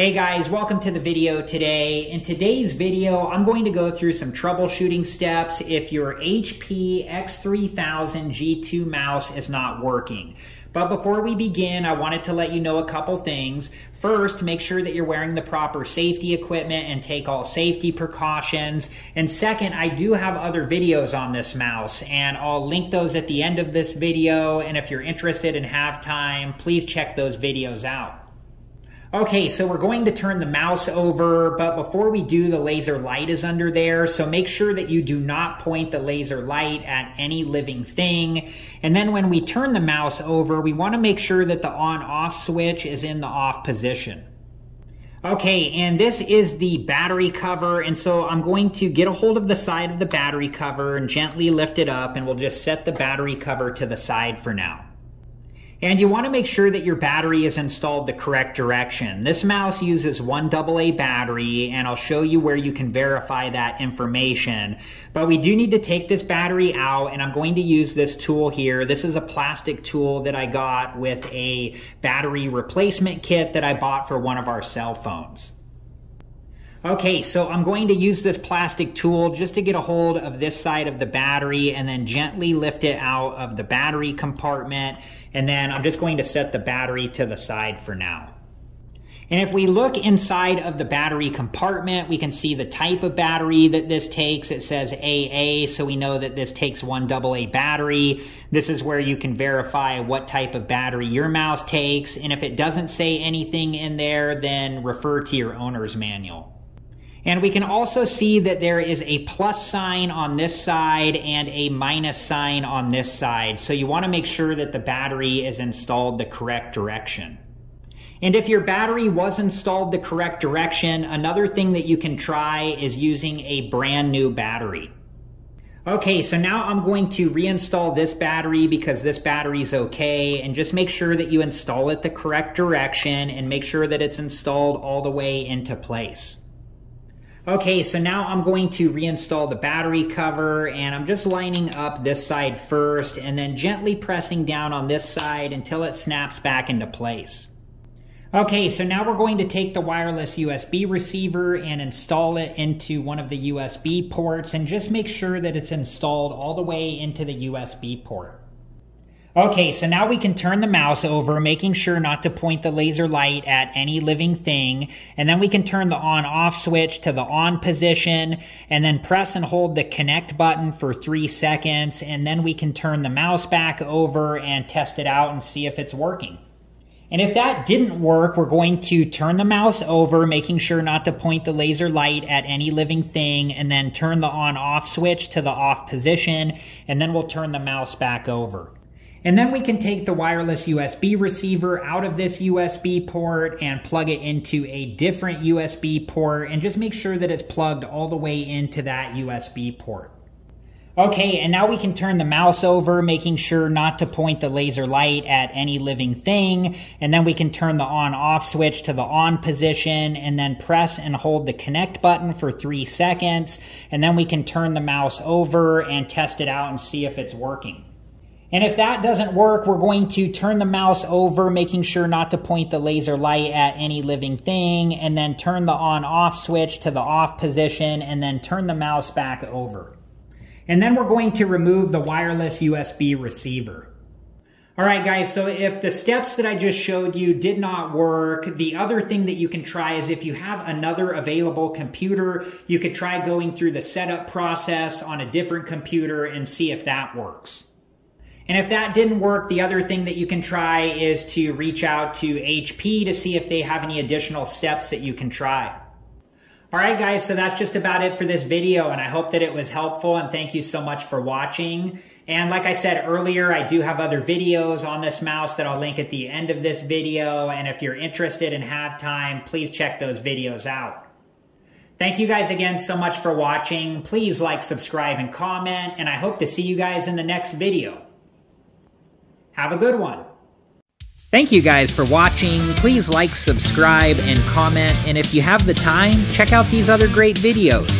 Hey guys, welcome to the video today. In today's video, I'm going to go through some troubleshooting steps if your HP X3000 G2 mouse is not working. But before we begin, I wanted to let you know a couple things. First, make sure that you're wearing the proper safety equipment and take all safety precautions. And second, I do have other videos on this mouse and I'll link those at the end of this video. And if you're interested and have time, please check those videos out. Okay, so we're going to turn the mouse over, but before we do, the laser light is under there. So make sure that you do not point the laser light at any living thing. And then when we turn the mouse over, we want to make sure that the on off switch is in the off position. Okay, and this is the battery cover, and so I'm going to get a hold of the side of the battery cover and gently lift it up, and we'll just set the battery cover to the side for now. And you want to make sure that your battery is installed the correct direction. This mouse uses one AA battery, and I'll show you where you can verify that information. But we do need to take this battery out, and I'm going to use this tool here. This is a plastic tool that I got with a battery replacement kit that I bought for one of our cell phones. Okay, so I'm going to use this plastic tool just to get a hold of this side of the battery and then gently lift it out of the battery compartment. And then I'm just going to set the battery to the side for now. And if we look inside of the battery compartment, we can see the type of battery that this takes. It says AA, so we know that this takes one AA battery. This is where you can verify what type of battery your mouse takes. And if it doesn't say anything in there, then refer to your owner's manual. And we can also see that there is a plus sign on this side and a minus sign on this side. So you want to make sure that the battery is installed the correct direction. And if your battery was installed the correct direction, another thing that you can try is using a brand new battery. Okay, so now I'm going to reinstall this battery because this battery is okay and just make sure that you install it the correct direction and make sure that it's installed all the way into place. Okay, so now I'm going to reinstall the battery cover and I'm just lining up this side first and then gently pressing down on this side until it snaps back into place. Okay, so now we're going to take the wireless USB receiver and install it into one of the USB ports and just make sure that it's installed all the way into the USB port. Okay, so now we can turn the mouse over, making sure not to point the laser light at any living thing. And then we can turn the on off switch to the on position and then press and hold the connect button for three seconds. And then we can turn the mouse back over and test it out and see if it's working. And if that didn't work, we're going to turn the mouse over, making sure not to point the laser light at any living thing, and then turn the on off switch to the off position, and then we'll turn the mouse back over. And then we can take the wireless USB receiver out of this USB port and plug it into a different USB port and just make sure that it's plugged all the way into that USB port. Okay, and now we can turn the mouse over, making sure not to point the laser light at any living thing. And then we can turn the on off switch to the on position and then press and hold the connect button for three seconds. And then we can turn the mouse over and test it out and see if it's working. And if that doesn't work, we're going to turn the mouse over, making sure not to point the laser light at any living thing, and then turn the on off switch to the off position, and then turn the mouse back over. And then we're going to remove the wireless USB receiver. All right, guys, so if the steps that I just showed you did not work, the other thing that you can try is if you have another available computer, you could try going through the setup process on a different computer and see if that works. And if that didn't work, the other thing that you can try is to reach out to HP to see if they have any additional steps that you can try. All right, guys, so that's just about it for this video, and I hope that it was helpful, and thank you so much for watching. And like I said earlier, I do have other videos on this mouse that I'll link at the end of this video, and if you're interested and have time, please check those videos out. Thank you guys again so much for watching. Please like, subscribe, and comment, and I hope to see you guys in the next video. Have a good one. Thank you guys for watching. Please like, subscribe, and comment. And if you have the time, check out these other great videos.